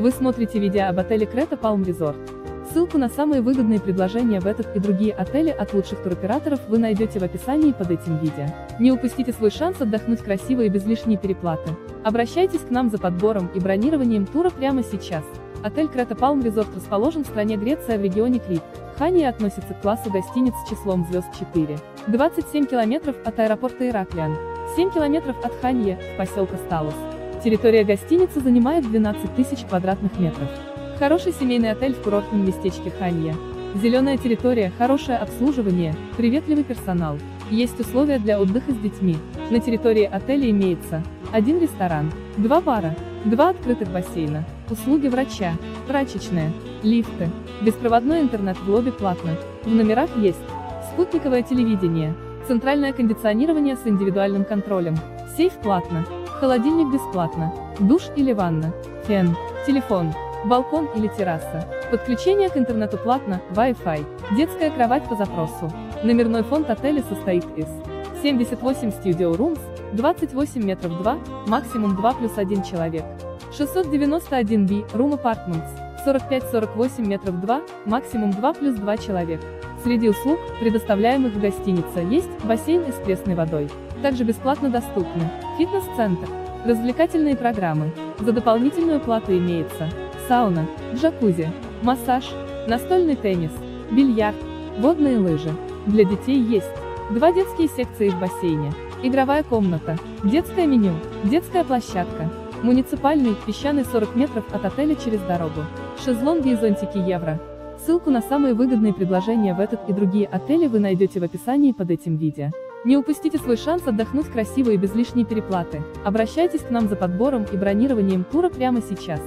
Вы смотрите видео об отеле Крета Palm Resort. Ссылку на самые выгодные предложения в этот и другие отели от лучших туроператоров вы найдете в описании под этим видео. Не упустите свой шанс отдохнуть красиво и без лишней переплаты. Обращайтесь к нам за подбором и бронированием тура прямо сейчас. Отель Крета Palm Resort расположен в стране Греция в регионе Крит. Хания относится к классу гостиниц с числом звезд 4. 27 километров от аэропорта Ираклиан. 7 километров от Ханье, поселка Сталус. Территория гостиницы занимает 12 тысяч квадратных метров. Хороший семейный отель в курортном местечке Ханье. Зеленая территория, хорошее обслуживание, приветливый персонал. Есть условия для отдыха с детьми. На территории отеля имеется один ресторан, два бара, два открытых бассейна, услуги врача, прачечная, лифты, беспроводной интернет в лобби платно. В номерах есть спутниковое телевидение, центральное кондиционирование с индивидуальным контролем, сейф платно, холодильник бесплатно, душ или ванна, фен, телефон, балкон или терраса, подключение к интернету платно, Wi-Fi, детская кровать по запросу. Номерной фонд отеля состоит из 78 Studio Rooms, 28 метров 2, максимум 2 плюс 1 человек. 691 B, Room Apartments, 45-48 метров 2, максимум 2 плюс 2 человек. Среди услуг, предоставляемых в гостинице, есть бассейн с пресной водой. Также бесплатно доступны фитнес-центр, развлекательные программы. За дополнительную плату имеется сауна, джакузи, массаж, настольный теннис, бильярд, водные лыжи. Для детей есть два детские секции в бассейне, игровая комната, детское меню, детская площадка, муниципальный, песчаный 40 метров от отеля через дорогу, шезлонги и зонтики евро. Ссылку на самые выгодные предложения в этот и другие отели вы найдете в описании под этим видео. Не упустите свой шанс отдохнуть красиво и без лишней переплаты. Обращайтесь к нам за подбором и бронированием тура прямо сейчас.